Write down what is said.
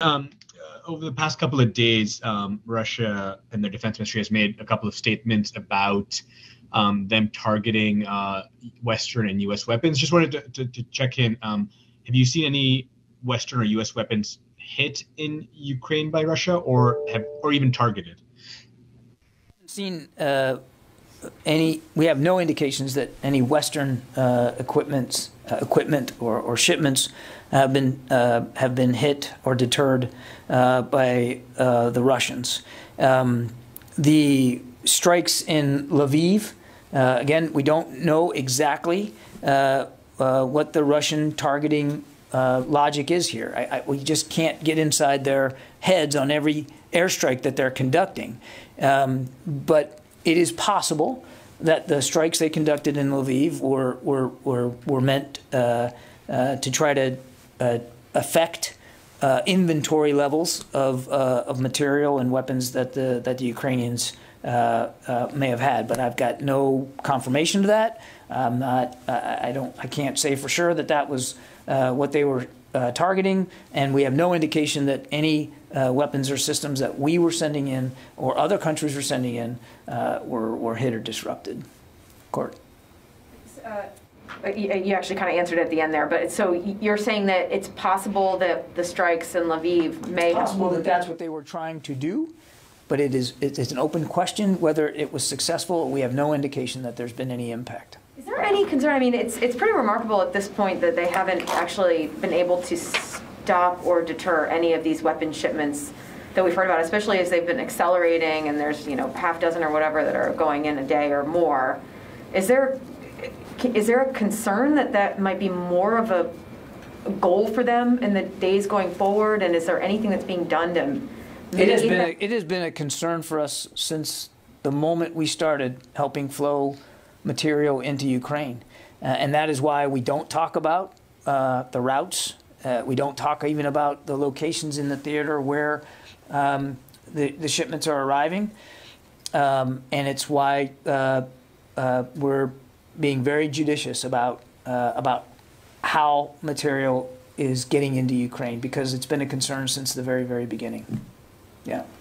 Um, uh, over the past couple of days, um, Russia and their defense ministry has made a couple of statements about um, them targeting uh, Western and U.S. weapons. Just wanted to, to, to check in. Um, have you seen any Western or U.S. weapons hit in Ukraine by Russia, or have, or even targeted? Seen uh, any? We have no indications that any Western uh, equipments, uh, equipment or, or shipments have been uh, have been hit or deterred uh, by uh, the Russians. Um, the strikes in Lviv. Uh, again, we don't know exactly what the Russian targeting logic is here. I, I, we just can't get inside their heads on every airstrike that they're conducting. Um, but it is possible that the strikes they conducted in Lviv were were were, were meant to try to uh, affect uh, inventory levels of, uh, of material and weapons that the, that the Ukrainians uh, uh, may have had. But I've got no confirmation of that. I'm not, I don't, I can't say for sure that that was uh, what they were Uh, targeting, and we have no indication that any uh, weapons or systems that we were sending in or other countries were sending in uh, were, were hit or disrupted. Court. Uh, you actually kind of answered at the end there, but so you're saying that it's possible that the strikes in Lviv may it's possible that that's what they were trying to do, but it is it's an open question whether it was successful. We have no indication that there's been any impact. Is there any concern? I mean, it's it's pretty remarkable at this point that they haven't actually been able to stop or deter any of these weapon shipments that we've heard about, especially as they've been accelerating and there's you know half dozen or whatever that are going in a day or more. Is there is there a concern that that might be more of a goal for them in the days going forward? And is there anything that's being done to it has been a, it has been a concern for us since the moment we started helping flow material into Ukraine, uh, and that is why we don't talk about uh, the routes. Uh, we don't talk even about the locations in the theater where um, the, the shipments are arriving, um, and it's why uh, uh, we're being very judicious about uh, about how material is getting into Ukraine because it's been a concern since the very very beginning.